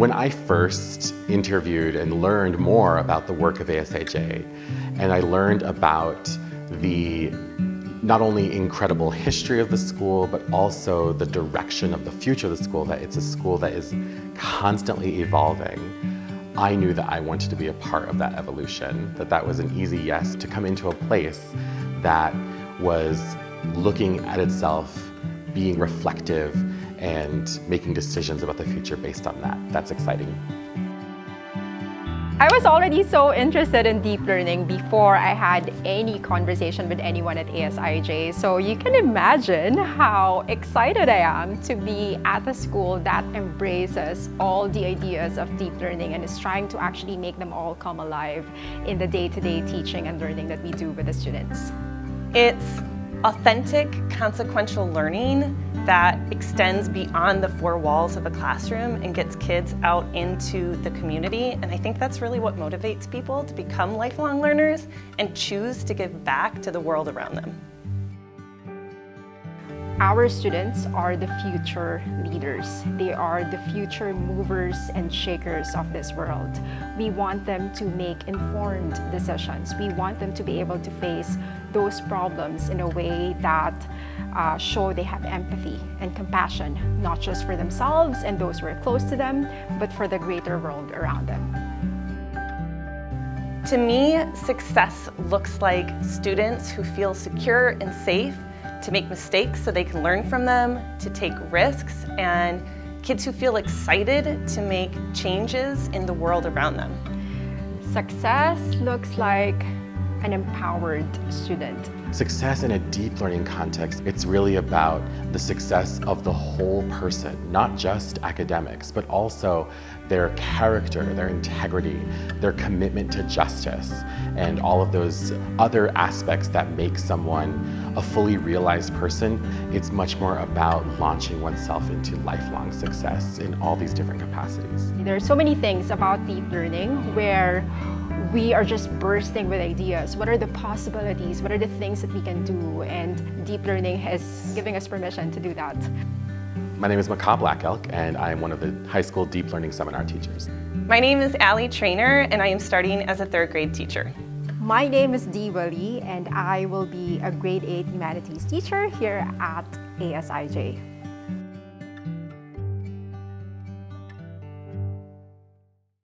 When I first interviewed and learned more about the work of ASIJ, and I learned about the not only incredible history of the school, but also the direction of the future of the school, that it's a school that is constantly evolving. I knew that I wanted to be a part of that evolution, that that was an easy yes to come into a place that was looking at itself, being reflective, and making decisions about the future based on that. That's exciting. I was already so interested in deep learning before I had any conversation with anyone at ASIJ. So you can imagine how excited I am to be at a school that embraces all the ideas of deep learning and is trying to actually make them all come alive in the day-to-day -day teaching and learning that we do with the students. It's authentic, consequential learning that extends beyond the four walls of a classroom and gets kids out into the community. And I think that's really what motivates people to become lifelong learners and choose to give back to the world around them. Our students are the future leaders. They are the future movers and shakers of this world. We want them to make informed decisions. We want them to be able to face those problems in a way that uh, show they have empathy and compassion, not just for themselves and those who are close to them, but for the greater world around them. To me, success looks like students who feel secure and safe to make mistakes so they can learn from them, to take risks, and kids who feel excited to make changes in the world around them. Success looks like an empowered student. Success in a deep learning context, it's really about the success of the whole person, not just academics, but also their character, their integrity, their commitment to justice, and all of those other aspects that make someone a fully realized person. It's much more about launching oneself into lifelong success in all these different capacities. There are so many things about deep learning where we are just bursting with ideas. What are the possibilities? What are the things that we can do? And deep learning has giving us permission to do that. My name is Maka Black Elk, and I am one of the high school deep learning seminar teachers. My name is Ali Trainer, and I am starting as a third grade teacher. My name is Dee Lee, and I will be a grade 8 humanities teacher here at ASIJ.